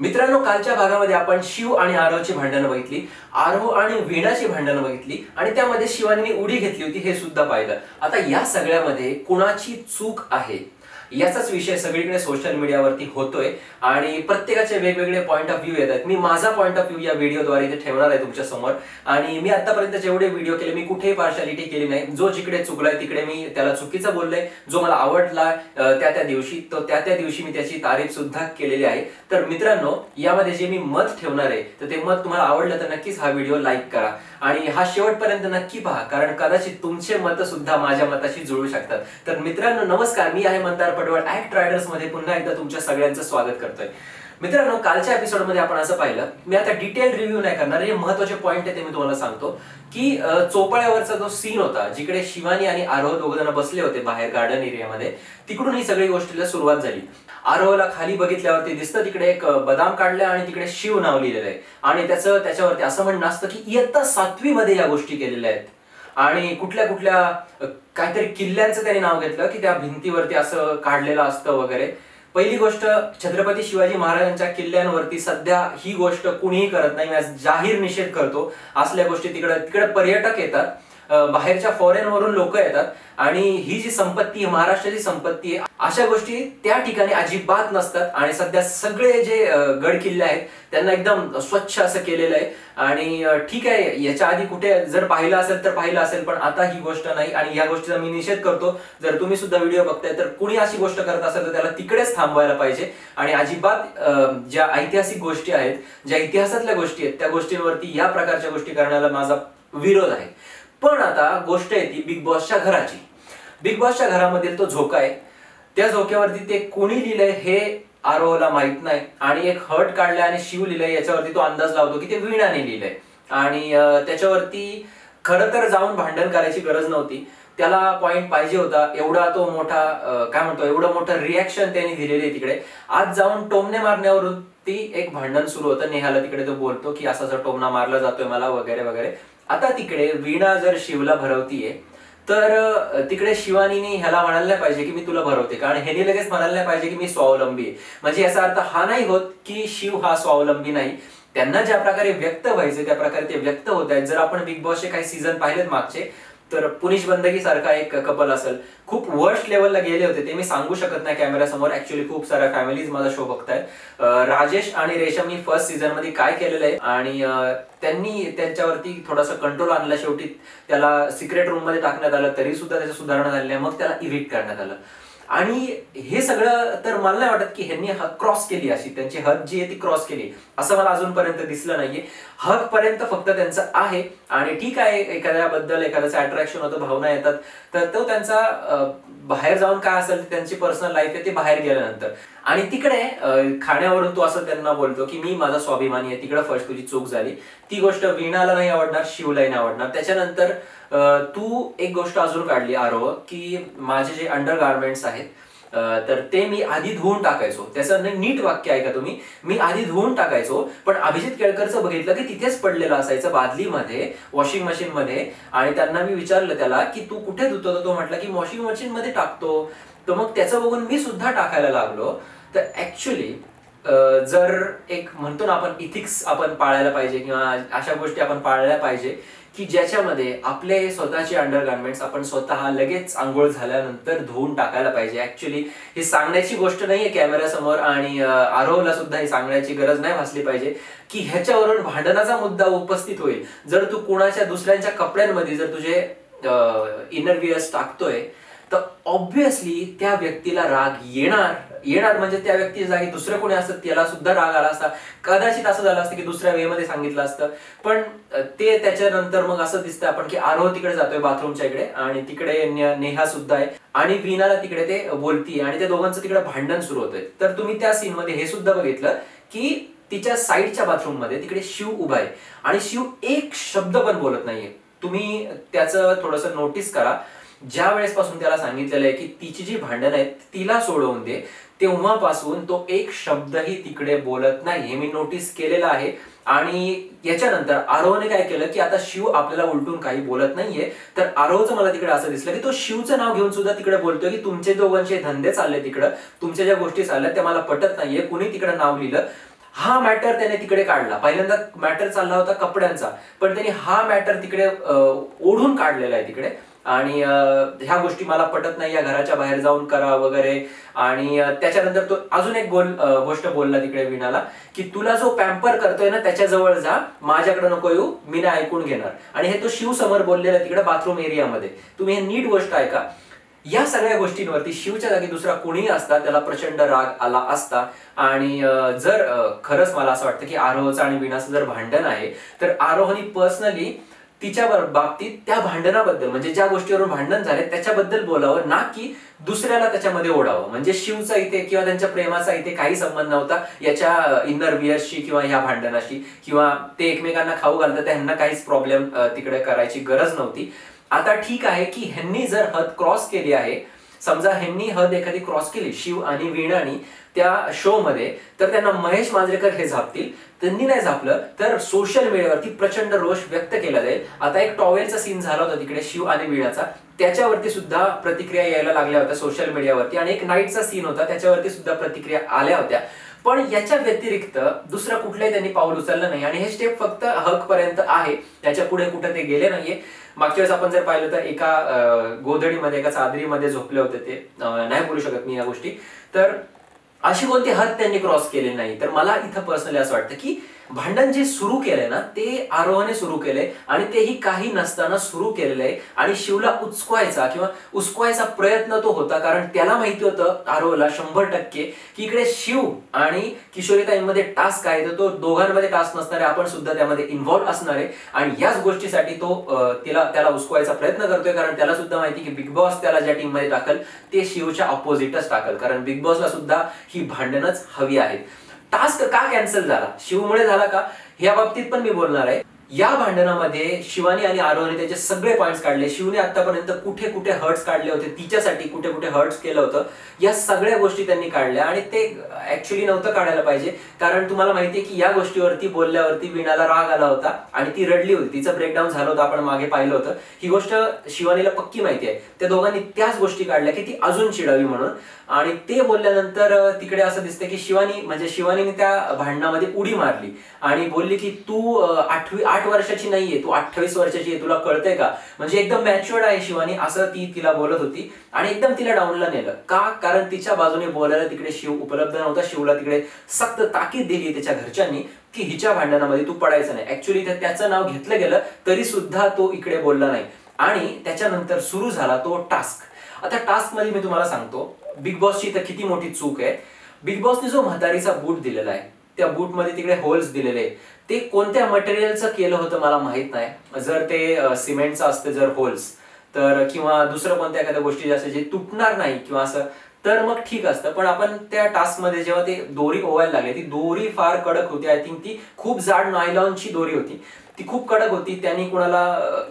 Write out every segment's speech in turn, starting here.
मित्रांनो कालच्या भागामध्ये आपण शिव आणि आरवची भांडणं बघितली. आरव आणि वीणाची भांडणं बघितली. आणि त्यामध्ये शिवानीने उडी घेतली होती हे सुद्धा पाहिलं. आता या सगळ्यामध्ये कुणाची चूक आहे? याचाच विषय सगळीकडे सोशल मीडियावरती होतोय आणि प्रत्येकाचे वेगवेगळे पॉईंट ऑफ व्ह्यू येत आहेत मी माझा पॉईंट ऑफ व्ह्यू या व्हिडिओद्वारे इथे ठेवणार आहे तुमच्यासमोर. आणि मी आतापर्यंत जेवढे व्हिडिओ केले मी कुठेही पार्शालिटी केली नाही. जो जिकडे चुकलाय तिकडे मी त्याला चुकीचं बोललोय. जो मला आवडला त्या त्या दिवशी तो त्या त्या दिवशी मी त्याची तारीफ सुद्धा केलेली आहे. तर मित्रांनो यामध्ये जे मी मत ठेवणार आहे तर ते मत तुम्हाला आवडलं तर नक्कीच हा व्हिडिओ लाईक करा. आणि हा शेवटपर्यंत नक्की पहा कारण कदाचित तुमचे मत सुद्धा माझ्या मताशी जुळू शकतात. तर मित्रांनो नमस्कार. मी आहे मंदार पडवळ ऍक्ट रायडर्समध्ये पुन्हा एकदा तुमच्या सगळ्यांचं स्वागत करतोय. मित्रांनो कालच्या एपिसोडमध्ये आपण असं पाहिलं मी आता डिटेल रिव्ह्यू नाही करणार हे महत्त्वाचे पॉईंट आहे ते मी तुम्हाला सांगतो की चोपळ्यावरचा जो सीन होता जिकडे शिवानी आणि आरोह दोघ जण बसले होते बाहेर गार्डन एरियामध्ये तिकडून ही सगळी गोष्टीला सुरुवात झाली. आरोहला खाली बघितल्यावरती दिसतं तिकडे एक बदाम काढलं आणि तिकडे शिव नाव लिहिलेलं आहे. आणि त्याचं त्याच्यावरती असं म्हणणं असतं की इयत्ता सातवी मध्ये या गोष्टी केलेल्या आहेत. आणि कुठल्या कुठल्या काहीतरी किल्ल्यांचं त्यांनी नाव घेतलं की त्या भिंतीवरती असं काढलेलं असतं वगैरे. पहिली गोष्ट छत्रपती शिवाजी महाराजांच्या किल्ल्यांवरती सध्या ही गोष्ट कुणीही करत नाही. जाहीर निषेध करतो. असल्या गोष्टी तिकडे तिकडे पर्यटक येतात. बाहेरच्या फॉरेनवरून लोक येतात आणि ही जी संपत्ती आहे महाराष्ट्राची संपत्ती आहे अशा गोष्टी त्या ठिकाणी अजिबात नसतात. आणि सध्या सगळे जे गडकिल्ले गड किल्ले आहेत त्यांना एकदम स्वच्छ असं केलेलं आहे. आणि ठीक आहे याच्या आधी कुठे जर पाहिलं असेल तर पाहिलं असेल पण आता ही गोष्ट नाही. आणि या गोष्टीचा मी निषेध करतो. जर तुम्ही सुद्धा व्हिडिओ बघताय तर कुणी अशी गोष्ट करत असेल तर त्याला तिकडेच थांबवायला पाहिजे. आणि अजिबात ज्या ऐतिहासिक गोष्टी आहेत ज्या इतिहासातल्या गोष्टी आहेत त्या गोष्टींवरती या प्रकारच्या गोष्टी करण्याला माझा विरोध आहे. पण आता गोष्ट आहे ती बिग बॉसच्या घराची. बिग बॉसच्या घरामधील तो झोका आहे. त्या झोक्यावरती ते कोणी लिहिलंय हे आरोहला माहीत नाही. आणि एक हर्ट काढलाय आणि शिव लिहिलंय याच्यावरती तो अंदाज लावतो की ते वीणाने लिहिलंय. आणि त्याच्यावरती खरं तर जाऊन भांडण करायची गरज नव्हती. त्याला पॉइंट पाहिजे होता. एवढा तो मोठा काय म्हणतो एवढं मोठं रिॲक्शन त्यांनी दिलेली आहे तिकडे. आज जाऊन टोमने मारण्यावरून ती एक भांडण सुरू होतं. नेहाला तिकडे तो बोलतो की असा जर टोमना मारला जातोय मला वगैरे वगैरे. आता तिकडे वीणा जर शिवला भरवतीये तर तिकडे शिवानीने ह्याला म्हणायला नाही पाहिजे की मी तुला भरवते कारण ह्यानी लगेच म्हणायला नाही पाहिजे की मी स्वावलंबी आहे. म्हणजे याचा अर्थ हा नाही होत की शिव हा स्वावलंबी नाही. त्यांना ज्या प्रकारे व्यक्त व्हायचे त्या प्रकारे ते व्यक्त होत आहेत. जर आपण बिग बॉसचे काही सीझन पाहिलेत मागचे तर पुनिश बंदगी सारखा एक कपल असेल. खूप वर्स्ट लेवलला गेले होते ते मी सांगू शकत नाही कॅमेऱ्यासमोर ऍक्च्युली खूप साऱ्या फॅमिलीज माझा शो बघतायत. राजेश आणि रेशमनी फर्स्ट सीझनमध्ये काय केलेलं आहे? आणि त्यांनी त्यांच्यावरती थोडासा कंट्रोल आणला. शेवटी त्याला सिक्रेट रूममध्ये टाकण्यात आलं तरी सुद्धा त्याची सुधारणा झाली आहे मग त्याला इव्हिट करण्यात आलं. आणि हे सगळं तर मला नाही वाटत की ह्यांनी क्रॉस केली अशी. त्यांची हद जी आहे ती क्रॉस केली. असं मला अजूनपर्यंत दिसलं नाहीये. हक पर्यंत फक्त त्यांचं आहे. आणि ठीक आहे एखाद्याबद्दल एखाद्याचं अट्रॅक्शन होतं भावना येतात तर तो त्यांचा बाहेर जाऊन काय असेल त्यांची पर्सनल लाईफ आहे ती बाहेर गेल्यानंतर. आणि तिकडे खाण्यावरून तो असं त्यांना बोलतो की मी माझा स्वाभिमानी आहे तिकडे फर्स्ट तुझी चूक झाली. ती गोष्ट वीणाला नाही आवडणार शिवलाही नाही आवडणार. त्याच्यानंतर तू एक गोष्ट अजून काढली आरोह की माझे जे अंडर गार्मेंट्स आहेत तर ते मी आधी धुवून टाकायचो. त्याचं नीट वाक्य ऐका तुम्ही. मी आधी धुवून टाकायचो पण अभिजित केळकरचं बघितलं की तिथेच पडलेलं असायचं बादलीमध्ये वॉशिंग मशीन मध्ये. आणि त्यांना मी विचारलं त्याला की तू कुठे धुतो तर तो म्हटला की वॉशिंग मशीन मध्ये टाकतो. तर मग त्याचं बघून मी सुद्धा टाकायला लागलो. तर ऍक्च्युली जर एक म्हणतो ना आपण इथिक्स आपण पाळायला पाहिजे किंवा अशा गोष्टी आपण पाळल्या पाहिजे की ज्याच्यामध्ये आपले स्वतःचे अंडर गार्मेंट्स आपण स्वतः लगेच आंघोळ झाल्यानंतर धुवून टाकायला पाहिजे. ऍक्च्युली ही सांगण्याची गोष्ट नाहीये कॅमेऱ्यासमोर आणि आरोहला सुद्धा ही सांगण्याची गरज नाही भासली पाहिजे. की ह्याच्यावरून भांडणाचा मुद्दा उपस्थित होईल. जर तू कुणाच्या दुसऱ्यांच्या कपड्यांमध्ये जर तुझे इनर वियर्स टाकतोय तर ऑब्व्हियसली त्या व्यक्तीला राग येणार. येणार म्हणजे त्या व्यक्ती जागी दुसरं कोणी असतं त्याला सुद्धा राग आला असता. कदाचित असं झालं असतं की दुसऱ्या वे मध्ये सांगितलं असतं. पण ते त्याच्यानंतर मग असं दिसतं आपण की आरोह तिकडे जातोय बाथरूमच्या इकडे आणि तिकडे नेहा सुद्धा आहे. आणि वीणाला तिकडे ते बोलतीये आणि त्या दोघांचं तिकडे भांडण सुरू होतंय. तर तुम्ही त्या सीन मध्ये हे सुद्धा बघितलं की तिच्या साईडच्या बाथरूममध्ये तिकडे शिव उभा आहे. आणि शिव एक शब्द पण बोलत नाहीये. तुम्ही त्याचं थोडस नोटीस करा. ज्या वेळेस पासून त्याला सांगितलेलं आहे की तिची जी भांडणं आहेत तिला सोडवून दे तेव्हापासून तो एक शब्दही तिकडे बोलत नाही. हे मी नोटीस केलेलं आहे. आणि याच्यानंतर आरोने काय केलं की आता शिव आपल्याला उलटून काही बोलत नाहीये. तर आरोचं मला तिकडे असं दिसलं की तो शिवचं नाव घेऊन सुद्धा तिकडे बोलतोय की तुमचे दोघांचे धंदे चालले तिकडं. तुमच्या ज्या गोष्टी चालल्या त्या मला पटत नाहीये. कुणी तिकडे नाव लिहिलं? हा मॅटर त्याने तिकडे काढला. पहिल्यांदा मॅटर चालला होता कपड्यांचा. पण त्यांनी हा मॅटर तिकडे ओढून काढलेला आहे तिकडे. आणि ह्या गोष्टी मला पटत नाही या घराच्या बाहेर जाऊन करा वगैरे. आणि त्याच्यानंतर तो अजून एक गोल गोष्ट बोलला तिकडे विणाला की तुला जो पॅम्पर करतोय ना त्याच्याजवळ जा माझ्याकडे नको येऊ मी ना ऐकून घेणार. आणि हे तो शिव समोर बोललेला तिकडे बाथरूम एरियामध्ये तुम्ही हे नीट गोष्ट ऐका. या सगळ्या गोष्टींवरती शिवच्या जागी दुसरा कोणीही असता त्याला प्रचंड राग आला असता आणि जर खरंच मला असं वाटतं की आरोहचं आणि विनाचं जर भांडण आहे तर आरोहनी पर्सनली तिच्या बाबतीत त्या भांडणाबद्दल म्हणजे ज्या गोष्टीवरून भांडण झाले त्याच्याबद्दल बोलावं ना की दुसऱ्याला त्याच्यामध्ये ओढावं. म्हणजे शिवचा इथे किंवा त्यांच्या प्रेमाचा इथे काही संबंध नव्हता याच्या इनर वियर्सशी किंवा ह्या भांडणाशी किंवा ते एकमेकांना खाऊ घालतात त्यांना काहीच प्रॉब्लेम तिकडे करायची गरज नव्हती. आता ठीक आहे की ह्यांनी जर हद क्रॉस केली आहे समजा ह्यांनी हद एखादी क्रॉस केली शिव आणि वीणानी त्या शो मध्ये तर त्यांना महेश मांजरेकर हे झापतील. त्यांनी नाही झापलं तर सोशल मीडियावरती प्रचंड रोष व्यक्त केला जाईल. आता एक टॉवेलचा सीन झाला होता तिकडे शिव आणि वीणाचा. त्याच्यावरती सुद्धा प्रतिक्रिया यायला लागल्या होत्या सोशल मीडियावरती आणि एक नाईटचा सीन होता त्याच्यावरती सुद्धा प्रतिक्रिया आल्या होत्या. पण याच्या व्यतिरिक्त दुसरं कुठलंही त्यांनी पाऊल उचललं नाही. आणि हे स्टेप फक्त हक पर्यंत आहे. त्याच्या पुढे कुठं ते गेले नाहीये. मागच्या वेळेस आपण जर पाहिलं तर एका गोधडीमध्ये एका चादरीमध्ये झोपले होते ते. नाही बोलू शकत मी या गोष्टी. तर अशी कोणती हद त्यांनी क्रॉस केली नाही. तर मला इथं पर्सनली असं वाटतं की भांडण जे सुरू केलंय ना ते आरोहाने सुरू केलंय आणि तेही काही नसताना सुरू केलेलं आहे. आणि शिवला उचकवायचा किंवा उचकवायचा प्रयत्न तो होता कारण त्याला माहिती होतं आरोहला शंभर टक्के की इकडे शिव आणि किशोरीताईंमध्ये टास्क आहे तर तो दोघांमध्ये टास्क नसणार आहे आपण सुद्धा त्यामध्ये इन्व्हॉल्व्ह असणार आहे. आणि याच गोष्टीसाठी तो तिला त्याला उचकवायचा प्रयत्न करतोय कारण त्याला सुद्धा माहिती की बिग बॉस त्याला ज्या टीममध्ये टाकल ते शिवच्या ऑपोजिटच टाकल. कारण बिग बॉसला सुद्धा ही भांडणच हवी आहेत. टास्क का कॅन्सल झाला? शिवमुळे झाला का? या बाबतीत पण मी बोलणार आहे. या भांडणामध्ये शिवानी आणि आरोहने त्याचे सगळे पॉईंट्स काढले. शिवने आतापर्यंत कुठे कुठे हर्ट्स काढले होते? तिच्यासाठी कुठे कुठे हर्ट्स केलं होतं? या सगळ्या गोष्टी त्यांनी काढल्या आणि ते ऍक्च्युली नव्हतं काढायला पाहिजे. कारण तुम्हाला माहितीये की या गोष्टीवरती बोलल्यावरती विणाला राग आला होता आणि ती रडली होती. तिचं ब्रेकडाऊन झालं होतं. आपण मागे पाहिलं होतं. ही गोष्ट शिवानीला पक्की माहिती आहे. त्या दोघांनी त्याच गोष्टी काढल्या की ती अजून चिडावी म्हणून. आणि ते बोलल्यानंतर तिकडे असं दिसतं की शिवानी म्हणजे शिवानीने त्या भांडणामध्ये उडी मारली आणि बोलली की तू आठवी आठ वर्षाची नाहीये तू अठ्ठावीस वर्षाची आहे तुला कळतंय का? म्हणजे एकदम मॅच्युअर्ड आहे शिवानी असं ती तिला बोलत होती आणि एकदम तिला डाऊनला नेलं. का? कारण तिच्या बाजूने बोलायला तिकडे शिव उपलब्ध नव्हता शिवला तिकडे सक्त ताकीद दिली त्याच्या घरच्यांनी की हिच्या भांडणामध्ये तू पडायचं नाही. ऍक्च्युली त्याचं नाव घेतलं गेलं तरी सुद्धा तो इकडे बोलला नाही. आणि त्याच्यानंतर सुरू झाला तो टास्क आता टास्कमध्ये मी तुम्हाला सांगतो बिग बॉसची तर किती मोठी चूक आहे? बिग बॉसने जो म्हातारीचा बूट दिलेला आहे त्या बूटमध्ये तिकडे होल्स दिलेले ते कोणत्या मटेरियलचं केलं होतं मला माहीत नाही. जर ते सिमेंटचं असतं जर होल्स तर किंवा दुसरं कोणत्या एखाद्या गोष्टी असं जे तुटणार नाही किंवा असं तर मग ठीक असतं. पण आपण त्या टास्कमध्ये जेव्हा ते दोरी ओवायला लागले ती दोरी फार कडक होती. आय थिंक ती खूप जाड नायलॉनची दोरी होती. ती खूप कडक होती. त्यांनी कुणाला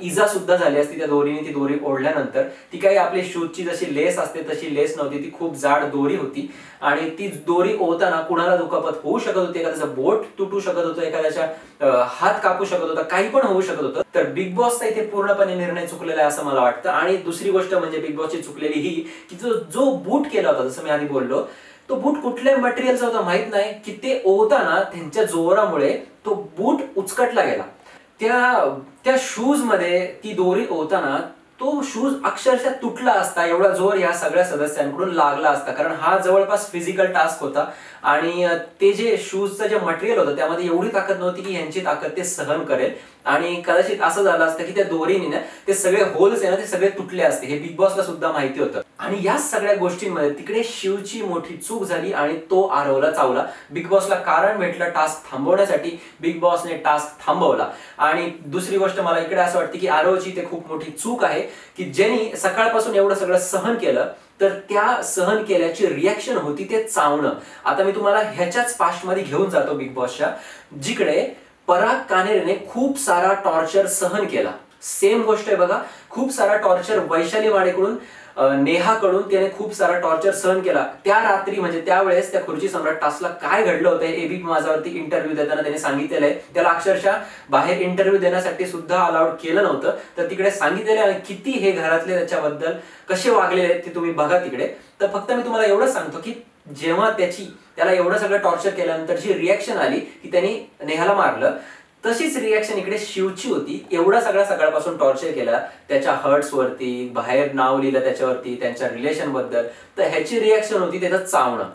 इजा सुद्धा झाली असती त्या दोरीने ती दोरी ओढल्यानंतर. ती काही आपली शूजची जशी लेस असते तशी लेस नव्हती. ती खूप जाड दोरी होती. आणि ती दोरी ओढताना कुणाला दुखापत होऊ शकत होती? एखाद्याचं बोट तुटू शकत होतं एखाद्याच्या हात कापू शकत होता काही पण होऊ शकत होतं. तर बिग बॉसचा इथे पूर्णपणे निर्णय चुकलेला आहे असं मला वाटतं. आणि दुसरी गोष्ट म्हणजे बिग बॉसची चुकलेली ही की जो जो बूट केला होता जसं मी आधी बोललो तो बूट कुठल्या मटेरियलचा होता माहीत नाही की ते ओढताना त्यांच्या जोरामुळे तो बूट उचकटला गेला. त्या त्या शूजमध्ये ती दोरी ओताना तो शूज अक्षरशः तुटला असता एवढा जोर या सगळ्या सदस्यांकडून लागला असता. कारण हा जवळपास फिजिकल टास्क होता. आणि ते जे शूजचं जे मटेरियल होतं त्यामध्ये एवढी ताकद नव्हती की यांची ताकद ते सहन करेल. आणि कदाचित असं झालं असतं की त्या दोरीने ना ते सगळे होल्स आहे ना ते सगळे तुटले असते. हे बिग बॉसला सुद्धा माहिती होतं. आणि या सगळ्या गोष्टींमध्ये तिकडे शिवची मोठी चूक झाली आणि तो आरवला चावला. बिग बॉसला कारण भेटलं टास्क थांबवण्यासाठी बिग बॉसने टास्क थांबवला. आणि दुसरी गोष्ट मला इकडे असं वाटते की आरवची ते खूप मोठी चूक आहे की ज्यांनी सकाळपासून एवढं सगळं सहन केलं तर त्या सहन केल्याची रिॲक्शन होती ते चावणं. आता मी तुम्हाला ह्याच्याच पास्टमध्ये घेऊन जातो बिग बॉसच्या जिकडे पराग कानेरेने खूप सारा टॉर्चर सहन केला. सेम गोष्ट आहे बघा. खूप सारा टॉर्चर वैशाली वाडेकडून नेहाकडून त्याने खूप सारा टॉर्चर सहन केला. त्या रात्री म्हणजे त्यावेळेस त्या खुर्ची सम्राट टासला काय घडलं होतं एबी माझ्यावरती इंटरव्ह्यू देताना त्याने सांगितलेलं आहे. त्याला अक्षरशः बाहेर इंटरव्ह्यू देण्यासाठी सुद्धा अलाउड केलं नव्हतं. तर तिकडे सांगितलेलं आणि किती हे घरातले त्याच्याबद्दल कसे वागलेले आहेत ते तुम्ही बघा तिकडे. तर फक्त मी तुम्हाला एवढं सांगतो की जेव्हा त्याची त्याला एवढं सगळं टॉर्चर केल्यानंतर जी रिॲक्शन आली की त्यांनी नेहाला मारलं. तशीच रिॲक्शन इकडे शिवची होती. एवढा सगळा सकाळपासून टॉर्चर केला. त्याच्या हर्ट्स वरती बाहेर नाव लिहिलं त्याच्यावरती त्यांच्या रिलेशनबद्दल. तर ह्याची रिॲक्शन होती त्याचं चावणं.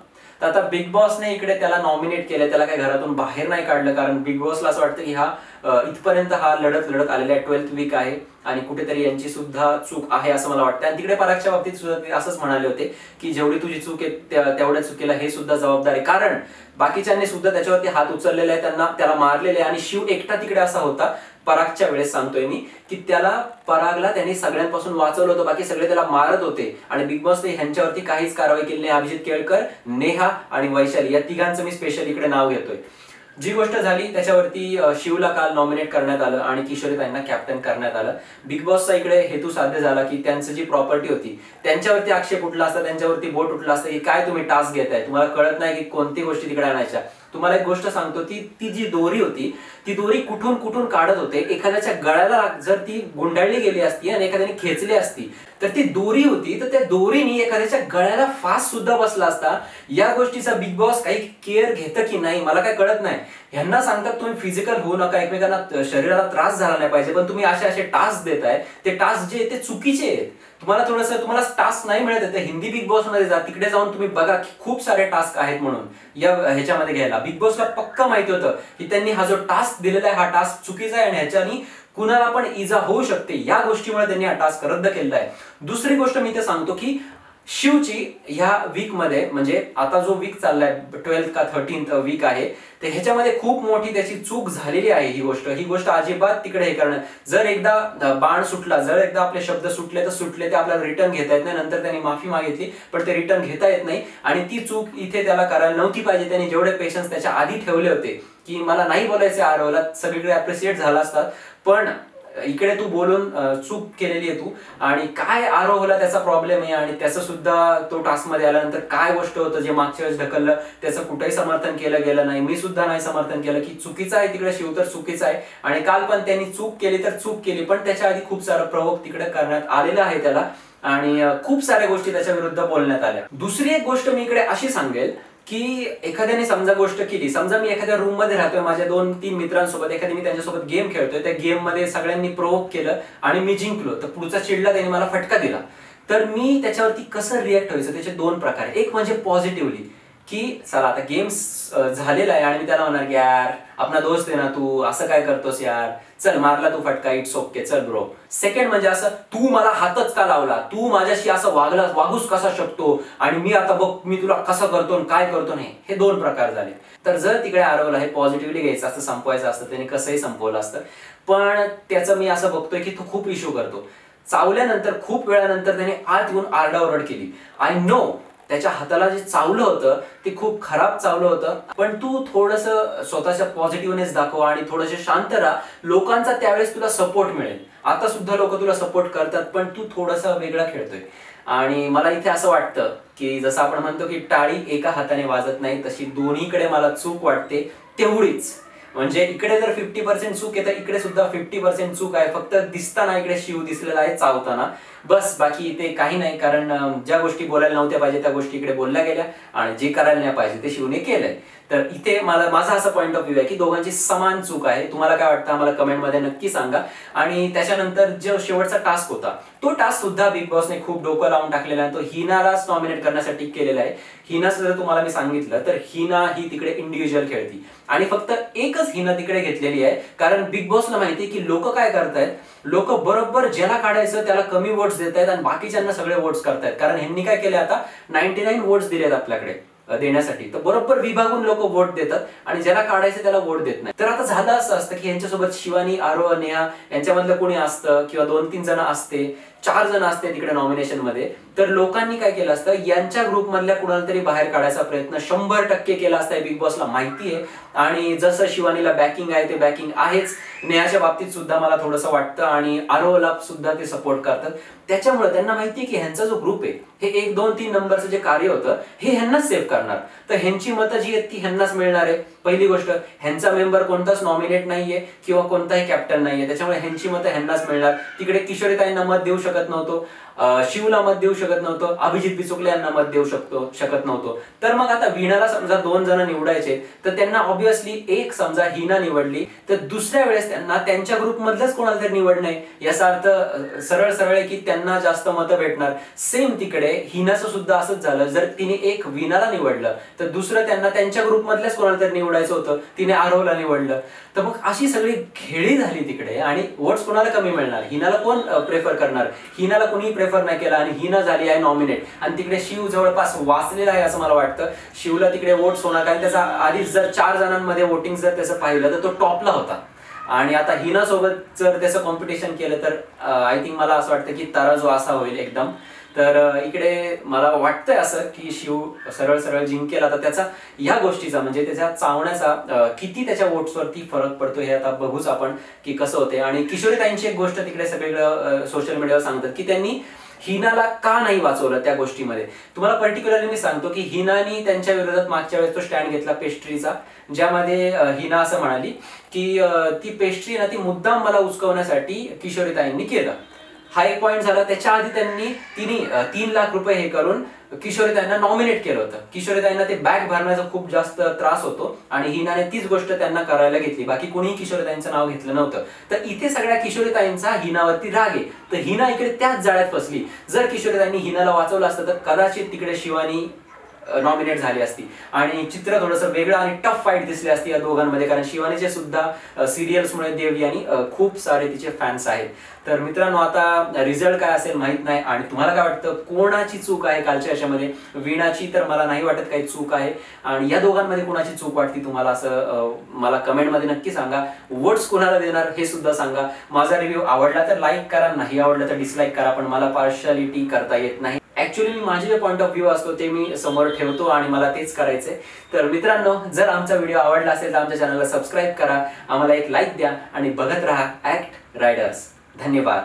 तर आता बिग बॉसने इकडे त्याला नॉमिनेट केलं त्याला काही घरातून बाहेर नाही काढलं कारण बिग बॉसला असं वाटतं की हा इथपर्यंत हा लढत लढत आलेला आहे. ट्वेल्थ वीक आहे आणि कुठेतरी यांची सुद्धा चूक आहे असं मला वाटतं आणि तिकडे परागच्या बाबतीत सुद्धा ते असंच म्हणाले होते की जेवढी तुझी चूक आहे तेवढ्या चुकीला हे सुद्धा जबाबदार आहे. कारण बाकीच्यांनी सुद्धा त्याच्यावरती हात उचललेले आहे त्यांना त्याला मारलेले आणि शिव एकटा तिकडे असा होता. परागच्या वेळेस सांगतोय मी की त्याला परागला त्यांनी सगळ्यांपासून वाचवलं होतं बाकी सगळे त्याला मारत होते. आणि बिग बॉसने ह्यांच्यावरती काहीच कारवाई केली नाही. अभिजित केळकर नेहा आणि वैशाली या तिघांचं मी स्पेशल इकडे नाव घेतोय. जी गोष्ट झाली त्याच्यावरती शिवला काल नॉमिनेट करण्यात आलं आणि किशोरी त्यांना कॅप्टन करण्यात आलं. बिग बॉसचा इकडे हेतू साध्य झाला की त्यांचं जी प्रॉपर्टी होती त्यांच्यावरती आक्षेप उठला असता त्यांच्यावरती बोट उठला असता की काय तुम्ही टास्क घेताय? तुम्हाला कळत नाही की कोणती गोष्टी तिकडे आणायच्या. तुम्हाला एक गोष्ट सांगतो ती ती जी दोरी होती ती दोरी कुठून कुठून काढत होते एखाद्याच्या गळ्याला जर ती गुंडाळली गेली असती आणि एखाद्याने खेचली असती तर ती दोरी होती तर त्या दोरीने एखाद्याच्या गळ्याला फास्ट सुद्धा बसला असता. या गोष्टीचा बिग बॉस काही केअर घेतं की नाही मला काय कळत नाही. ह्यांना सांगतात तुम्ही फिजिकल होऊ नका एकमेकांना शरीराला त्रास झाला नाही पाहिजे पण तुम्ही असे असे टास्क देताय. ते टास्क जे ते चुकीचे आहेत. तुम्हाला थोडस तुम्हाला टास्क नाही मिळत आहे हिंदी बिग बॉसमध्ये जा तिकडे जाऊन तुम्ही बघा की खूप सारे टास्क आहेत म्हणून. या ह्याच्यामध्ये घ्यायला. बिग बॉसला पक्का माहिती होतं की त्यांनी हा जो टास्क दिलेला आहे हा टास्क चुकीचा आहे आणि ह्याच्यानी कुणाला पण इजा होऊ शकते या गोष्टीमुळे त्यांनी हा टास्क रद्द केलेला आहे. दुसरी गोष्ट मी ते सांगतो की शिवची ह्या वीकमध्ये म्हणजे आता जो वीक चाललाय ट्वेल्थ का थर्टीन्थ वीक आहे तर ह्याच्यामध्ये खूप मोठी त्याची चूक झालेली आहे ही गोष्ट. ही गोष्ट अजिबात तिकडे हे करणं जर एकदा बाण सुटला जर एकदा आपले शब्द सुटले तर सुटले ते आपल्याला रिटर्न घेता येत नाही नंतर त्यांनी माफी मागितली पण ते रिटर्न घेता येत नाही. आणि ती चूक इथे त्याला करायला नव्हती पाहिजे. त्यांनी जेवढे पेशन्स त्याच्या आधी ठेवले होते की मला नाही बोलायचे आरवला सगळीकडे अप्रिसिएट झाला असतात पण इकडे तू बोलून चूक केलेली आहे तू. आणि काय आरोहला त्याचा प्रॉब्लेम आहे? आणि त्याचं सुद्धा तो टास्कमध्ये आल्यानंतर काय गोष्ट होतं जे मागच्या वेळेस ढकललं? त्याचं कुठेही समर्थन केलं गेलं नाही. मी सुद्धा नाही समर्थन केलं की चुकीचं आहे तिकडे शिव तर चुकीचं आहे. आणि काल पण त्यांनी चूक केली तर चूक केली पण त्याच्या आधी खूप सारा प्रभोग तिकडे करण्यात आलेला आहे त्याला. आणि खूप साऱ्या गोष्टी त्याच्या विरुद्ध बोलण्यात आल्या. दुसरी एक गोष्ट मी इकडे अशी सांगेल की एखाद्याने समजा गोष्ट केली समजा मी एखाद्या रूममध्ये राहतोय माझ्या दोन तीन मित्रांसोबत एखादी मी त्यांच्यासोबत गेम खेळतोय त्या गेममध्ये सगळ्यांनी प्रोवोक केलं आणि मी जिंकलो तर पुढचा चिडला त्याने मला फटका दिला. तर मी त्याच्यावरती कसं रिॲक्ट व्हायचं? त्याचे दोन प्रकार. एक म्हणजे पॉझिटिव्हली की चला आता गेम्स झालेला आहे आणि मी त्याला म्हणणार की यार आपला दोस्त आहे ना तू असं काय करतोस यार? चल मारला तू फटका इट्स ओके चल ब्रो सेकंड म्हणजे असं तू मला हातच का लावला? तू माझ्याशी असं वागला वागूच कसा शकतो? आणि मी आता बघ मी तुला कसं करतो काय करतो नाही हे दोन प्रकार झाले. तर जर तिकडे आरवलं हे पॉझिटिव्हली घ्यायचं असतं संपवायचं असतं त्याने कसंही संपवलं असतं. पण त्याचं मी असं बघतोय की तो खूप इश्यू करतो. चावल्यानंतर खूप वेळानंतर त्याने आत येऊन आरडाओरड केली. आय नो त्याच्या हाताला जे चावलं होतं ते खूप खराब चावलं होतं. पण तू थोडस स्वतःच्या पॉझिटिव्हनेस दाखव आणि थोडस शांत राहा. लोकांचा त्यावेळेस तुला सपोर्ट मिळेल. आता सुद्धा लोक तुला सपोर्ट करतात पण तू थोडस वेगळा खेळतोय. आणि मला इथे असं वाटतं की जसं आपण म्हणतो की टाळी एका हाताने वाजत नाही तशी दोन्हीकडे मला चूक वाटते तेवढीच. म्हणजे इकडे जर फिफ्टी पर्सेंट चूक आहे तर इकडे सुद्धा फिफ्टी पर्सेंट चूक आहे. फक्त दिसताना इकडे शिव दिसलेला आहे चावताना. बस बाकी इथे काही नाही कारण ज्या गोष्टी बोलायला नव्हत्या पाहिजे त्या गोष्टी इकडे बोलल्या गेल्या आणि जे करायला नाही पाहिजे ते शिवने केलंय. तर इथे मला माझा असा पॉईंट ऑफ व्ह्यू आहे की दोघांची समान चूक आहे. तुम्हाला काय वाटतं? आम्हाला कमेंटमध्ये नक्की सांगा. आणि त्याच्यानंतर जो शेवटचा टास्क होता तो टास्क सुद्धा बिग बॉसने खूप डोकं लावून टाकलेला आहे. तो हिनालाच नॉमिनेट करण्यासाठी केलेला आहे. हिना जर तुम्हाला मी सांगितलं तर हिना ही तिकडे इंडिव्हिज्युअल खेळती. आणि फक्त एकच हिना तिकडे घेतलेली आहे कारण बिग बॉसला माहिती की लोक काय करतायत? लोक बरोबर ज्याला काढायचं त्याला कमी वोट्स देत आहेत आणि बाकीच्यांना सगळे वोट्स करतायत. कारण ह्यांनी काय केले आता? नाईन्टी नाईन वोट्स दिले आहेत आपल्याकडे देण्यासाठी. तर बरोबर विभागून लोक वोट देतात आणि ज्याला काढायचं त्याला वोट देत नाही तर आता झालं असं असतं की यांच्यासोबत शिवानी आरो नेहा यांच्यामधलं कोणी असतं किंवा दोन तीन जण असते चार जण असते तिकडे नॉमिनेशनमध्ये. तर लोकांनी काय केलं असतं यांच्या ग्रुप मधल्या कुणाला तरी बाहेर काढायचा प्रयत्न शंभर टक्के केला असता बिग बॉसला माहिती आहे. आणि जसं शिवानीला बॅकिंग आहे ते बॅकिंग आहेच. नेहाच्या बाबतीत सुद्धा मला थोडंसं वाटतं आणि आरोला सुद्धा ते सपोर्ट करतात. त्याच्यामुळे त्यांना माहिती आहे की ह्यांचा जो ग्रुप आहे हे एक दोन तीन नंबरचं जे कार्य होतं हे ह्यांनाच सेव्ह करणार. तर ह्यांची मतं जी आहेत ती ह्यांनाच मिळणार आहे. पहिली गोष्ट ह्यांचा मेंबर कोणताच नॉमिनेट नाहीये किंवा कोणताही कॅप्टन नाहीये. त्याच्यामुळे ह्यांची मतं ह्यांनाच मिळणार. तिकडे किशोरीताईंना मत देऊ शकत नव्हतो. शिवला मत देऊ शकत नव्हतं अभिजित बिचुकले यांना मत देऊ शकतो शकत नव्हतो. तर मग आता वीणाला समजा दोन जण निवडायचे तर त्यांना ऑब्विसली एक समजा हिना निवडली तर दुसऱ्या वेळेस त्यांना त्यांच्या ग्रुप मधलंच कोणाला तरी निवडणे याचा अर्थ सरळ सरळ आहे की त्यांना जास्त मतं भेटणार. सेम तिकडे हिनाचं सुद्धा असंच झालं. जर तिने एक वीणाला निवडलं तर दुसरं त्यांना त्यांच्या ग्रुप मधल्याच कोणाला तरी निवडायचं होतं. तिने आरोला निवडलं. तर मग अशी सगळी खेळी झाली तिकडे आणि वोट्स कोणाला कमी मिळणार? हिनाला कोण प्रेफर करणार? हिनाला कोणी प्रेफर नाही केला आणि हिना झाली आहे नॉमिनेट आणि तिकडे शिव जवळपास वाचलेला आहे असं मला वाटतं. शिवला तिकडे वोट्स होणार कारण त्याचा आधीच जर चार जणांमध्ये वोटिंग जर त्याचं पाहिलं तर तो टॉपला होता. आणि आता हिना सोबत जर त्याचं कॉम्पिटिशन केलं तर आय थिंक मला असं वाटतं की तराजू असा होईल एकदम. तर इकडे मला वाटतंय असं की शिव सरळ सरळ जिंकेल. आता त्याचा या गोष्टीचा म्हणजे त्याच्या चावण्याचा किती त्याच्या वोट्सवरती फरक पडतो हे आता बघूच आपण की कसं होते आणि किशोरीताईंची एक गोष्ट तिकडे सगळीकडं सोशल मीडियावर सांगतात की त्यांनी हिनाला का नाही वाचवलं त्या गोष्टीमध्ये? तुम्हाला पर्टिक्युलरली मी सांगतो की हिनानी त्यांच्या विरोधात मागच्या वेळेस तो स्टँड घेतला पेस्ट्रीचा ज्यामध्ये हिना असं म्हणाली की ती पेस्ट्री ना ती मुद्दाम मला उचकवण्यासाठी किशोरीताईंनी केलं. हा एक पॉईंट झाला. त्याच्या आधी त्यांनी तिने तीन लाख रुपये हे करून किशोरीताईंना नॉमिनेट केलं होतं. किशोरीताईंना ते बॅग भरण्याचा खूप जास्त त्रास होतो आणि हिनाने तीच गोष्ट त्यांना करायला घेतली. बाकी कोणीही किशोरीताईंचं नाव घेतलं नव्हतं. तर इथे सगळ्या किशोरीताईंचा हिनावरती राग आहे. तर हिना इकडे त्याच जाळ्यात फसली. जर किशोरीताईंनी हिनाला वाचवलं असतं तर कदाचित तिकडे शिवानी नॉमिनेट झाली असती. आणि चित्र थोडंसं वेगळं आणि टफ फाईट दिसली असती या दोघांमध्ये. कारण शिवानीचे सुद्धा सिरियल्समुळे देवी आणि खूप सारे तिचे फॅन्स आहेत. तर मित्रांनो आता रिझल्ट काय असेल माहीत नाही. आणि तुम्हाला काय वाटतं कोणाची चूक आहे कालच्या याच्यामध्ये? वीणाची तर मला नाही वाटत काही चूक आहे. आणि या दोघांमध्ये कोणाची चूक वाटते तुम्हाला असं मला कमेंटमध्ये नक्की सांगा. वोट्स कोणाला देणार हे सुद्धा सांगा. माझा रिव्ह्यू आवडला तर लाईक करा नाही आवडला तर डिसलाईक करा. पण मला पार्शालिटी करता येत नाही. ऍक्च्युली मी माझे जे पॉईंट ऑफ व्ह्यू असतो ते मी समोर ठेवतो आणि मला तेच करायचंय. तर मित्रांनो जर आमचा व्हिडिओ आवडला असेल तर आमच्या चॅनलला सबस्क्राईब करा. आम्हाला एक लाईक द्या आणि बघत राहा ऍक्ट रायडर्स धन्यवाद.